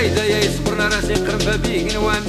غيدا يا يصبرنا راسي قرن بيك نوان